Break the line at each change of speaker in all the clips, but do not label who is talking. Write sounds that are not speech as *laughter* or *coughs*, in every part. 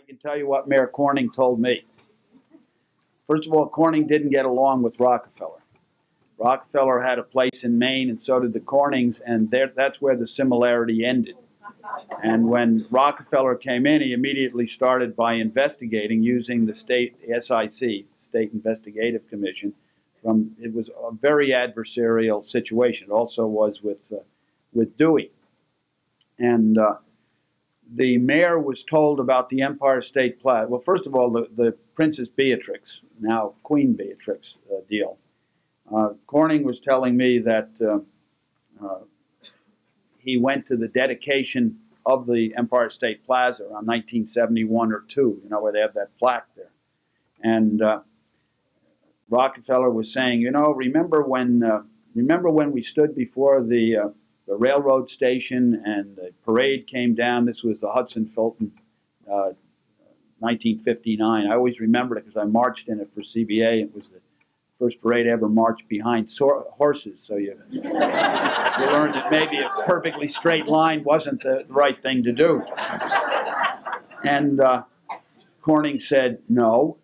I can tell you what Mayor Corning told me. First of all, Corning didn't get along with Rockefeller. Rockefeller had a place in Maine, and so did the Cornings, and there, that's where the similarity ended. And when Rockefeller came in, he immediately started by investigating using the state SIC, State Investigative Commission. From it was a very adversarial situation. It also was with uh, with Dewey, and uh, the mayor was told about the Empire State Plaza. Well, first of all, the, the Princess Beatrix, now Queen Beatrix uh, deal. Uh, Corning was telling me that uh, uh, he went to the dedication of the Empire State Plaza around 1971 or two, you know, where they have that plaque there. And uh, Rockefeller was saying, you know, remember when, remember when we stood before the, the railroad station and the parade came down? This was the Hudson Fulton, 1959. Uh, I always remember it because I marched in it for CBA. It was the first parade ever marched behind horses, so you, you learned that maybe a perfectly straight line wasn't the right thing to do. And uh, Corning said, no.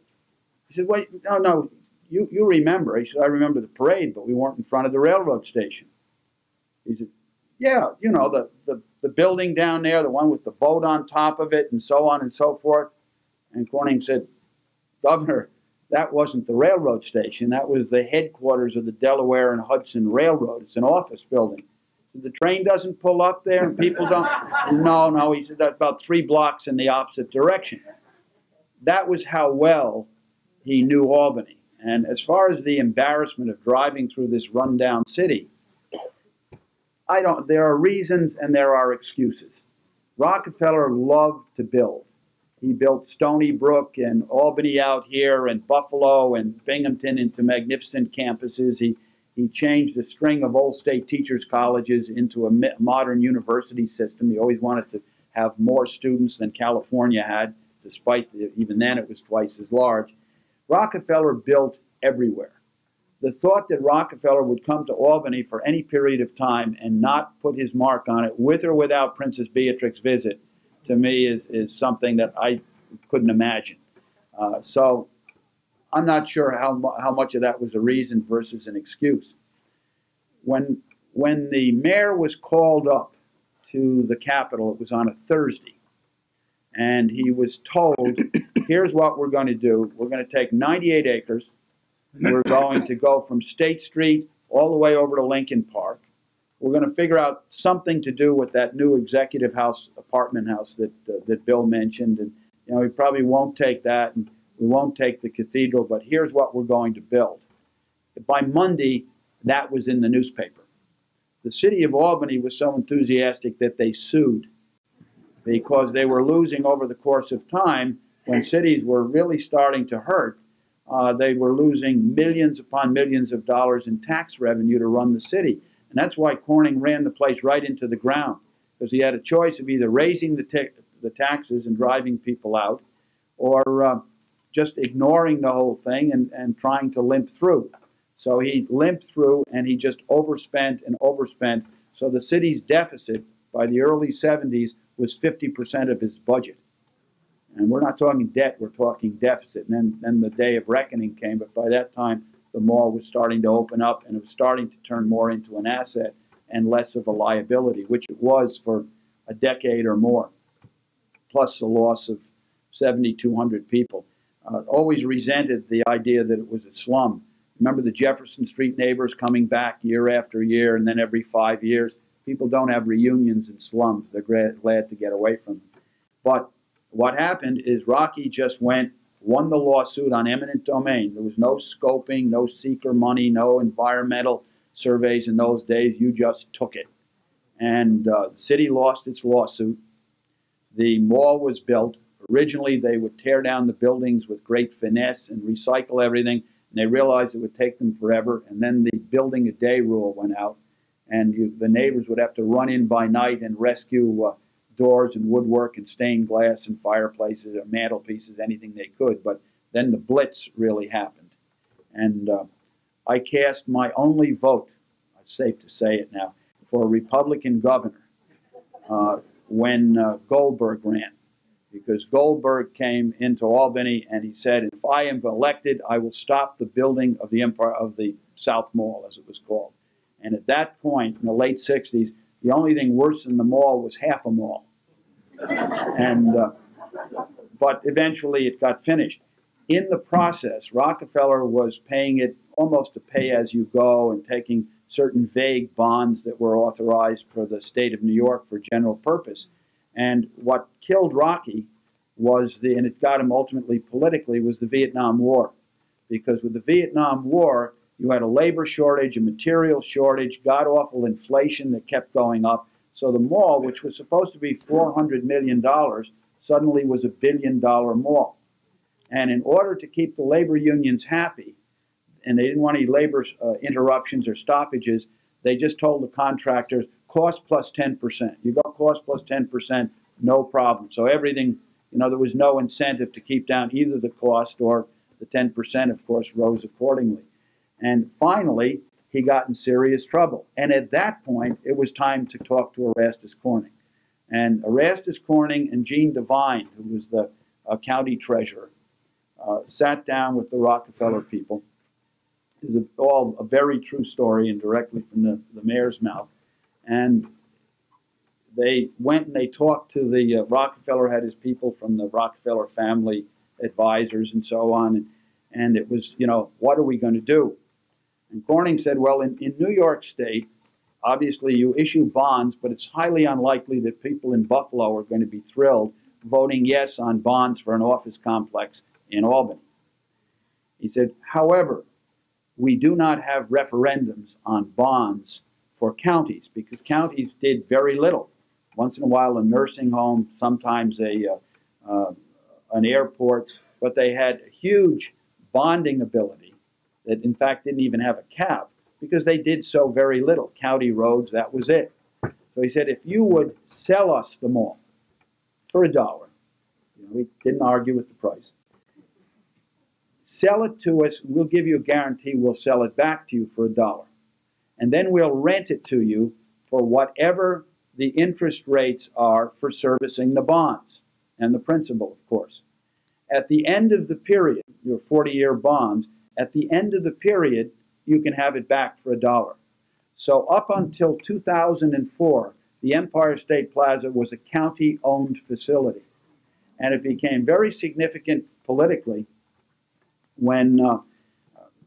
He said, wait, no, no, you, you remember. He said, I remember the parade, but we weren't in front of the railroad station. He said, yeah, you know, the, the, the building down there, the one with the boat on top of it, and so on and so forth. And Corning said, Governor, that wasn't the railroad station. That was the headquarters of the Delaware and Hudson Railroad. It's an office building. The train doesn't pull up there and people don't. *laughs* no, no, he said that's about three blocks in the opposite direction. That was how well he knew Albany. And as far as the embarrassment of driving through this rundown city, I don't. There are reasons and there are excuses. Rockefeller loved to build. He built Stony Brook and Albany out here and Buffalo and Binghamton into magnificent campuses. He, he changed a string of old state teachers' colleges into a modern university system. He always wanted to have more students than California had, despite the, even then it was twice as large. Rockefeller built everywhere. The thought that Rockefeller would come to Albany for any period of time and not put his mark on it, with or without Princess Beatrix's visit, to me is, is something that I couldn't imagine. Uh, so I'm not sure how, how much of that was a reason versus an excuse. When, when the mayor was called up to the Capitol, it was on a Thursday, and he was told, *coughs* here's what we're going to do. We're going to take 98 acres. We're going to go from State Street all the way over to Lincoln Park. We're going to figure out something to do with that new executive house, apartment house that uh, that Bill mentioned, and you know we probably won't take that, and we won't take the cathedral. But here's what we're going to build. By Monday, that was in the newspaper. The city of Albany was so enthusiastic that they sued because they were losing over the course of time when cities were really starting to hurt. Uh, they were losing millions upon millions of dollars in tax revenue to run the city. And that's why Corning ran the place right into the ground, because he had a choice of either raising the, the taxes and driving people out, or uh, just ignoring the whole thing and, and trying to limp through. So he limped through and he just overspent and overspent. So the city's deficit by the early 70s was 50% of his budget. And we're not talking debt, we're talking deficit. And then, then the day of reckoning came, but by that time, the mall was starting to open up and it was starting to turn more into an asset and less of a liability, which it was for a decade or more, plus the loss of 7,200 people. Uh, always resented the idea that it was a slum. Remember the Jefferson Street neighbors coming back year after year and then every five years? People don't have reunions in slums. They're glad to get away from them. But what happened is Rocky just went won the lawsuit on eminent domain. There was no scoping, no SEQR money, no environmental surveys in those days. You just took it. And uh, the city lost its lawsuit. The mall was built. Originally, they would tear down the buildings with great finesse and recycle everything. And they realized it would take them forever. And then the building a day rule went out. And you, the neighbors would have to run in by night and rescue uh, doors and woodwork and stained glass and fireplaces or mantelpieces, anything they could. But then the Blitz really happened. And uh, I cast my only vote, it's safe to say it now, for a Republican governor uh, when uh, Goldberg ran. because Goldberg came into Albany and he said, "If I am elected, I will stop the building of the Empire of the South Mall, as it was called." And at that point, in the late '60s, the only thing worse than the mall was half a mall. And uh, but eventually, it got finished. In the process, Rockefeller was paying it almost to pay as you go and taking certain vague bonds that were authorized for the state of New York for general purpose. And what killed Rocky was the, and it got him ultimately politically, was the Vietnam War. Because with the Vietnam War, you had a labor shortage, a material shortage, god awful inflation that kept going up. So the mall, which was supposed to be $400 million, suddenly was a billion dollar mall. And in order to keep the labor unions happy, and they didn't want any labor uh, interruptions or stoppages. They just told the contractors, cost plus 10%. You got cost plus 10%, no problem. So everything, you know, there was no incentive to keep down either the cost or the 10%, of course, rose accordingly. And finally, he got in serious trouble. And at that point, it was time to talk to Erastus Corning. And Erastus Corning and Gene Devine, who was the uh, county treasurer, uh, sat down with the Rockefeller people This is a, all a very true story and directly from the, the mayor's mouth. And they went and they talked to the uh, Rockefeller had his people from the Rockefeller family advisors and so on. And, and it was, you know, what are we going to do? And Corning said, well, in, in New York State, obviously you issue bonds, but it's highly unlikely that people in Buffalo are going to be thrilled voting yes on bonds for an office complex in Albany. He said, however, we do not have referendums on bonds for counties because counties did very little. Once in a while, a nursing home, sometimes a uh, uh, an airport, but they had huge bonding ability that, in fact, didn't even have a cap because they did so very little. County roads, that was it. So he said, if you would sell us the mall for a dollar, you know, we didn't argue with the price Sell it to us, we'll give you a guarantee we'll sell it back to you for a dollar. And then we'll rent it to you for whatever the interest rates are for servicing the bonds and the principal, of course. At the end of the period, your 40 year bonds, at the end of the period, you can have it back for a dollar. So up until 2004, the Empire State Plaza was a county owned facility. And it became very significant politically when uh,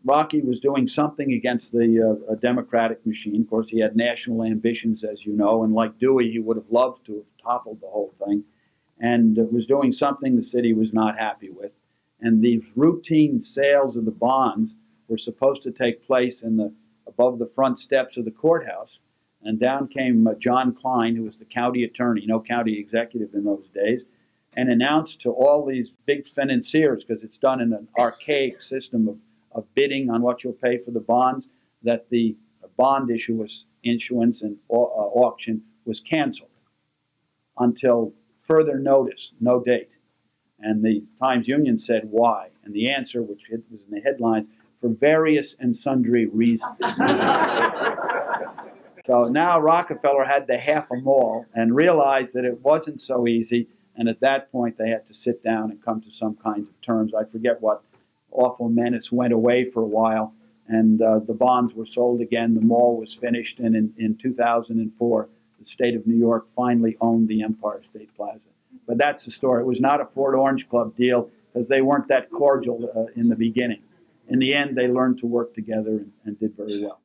Rocky was doing something against the uh, Democratic machine. Of course, he had national ambitions, as you know, and like Dewey, he would have loved to have toppled the whole thing, and uh, was doing something the city was not happy with. And these routine sales of the bonds were supposed to take place in the above the front steps of the courthouse. And down came uh, John Klein, who was the county attorney, no county executive in those days, and announced to all these big financiers, because it's done in an archaic system of, of bidding on what you'll pay for the bonds, that the bond issuance, issuance and uh, auction was canceled until further notice, no date. And the Times Union said why. And the answer, which was in the headlines, for various and sundry reasons. *laughs* so now Rockefeller had the half a mall and realized that it wasn't so easy and at that point, they had to sit down and come to some kind of terms. I forget what awful menace went away for a while, and uh, the bonds were sold again. The mall was finished, and in, in 2004, the state of New York finally owned the Empire State Plaza. But that's the story. It was not a Fort Orange Club deal because they weren't that cordial uh, in the beginning. In the end, they learned to work together and, and did very well.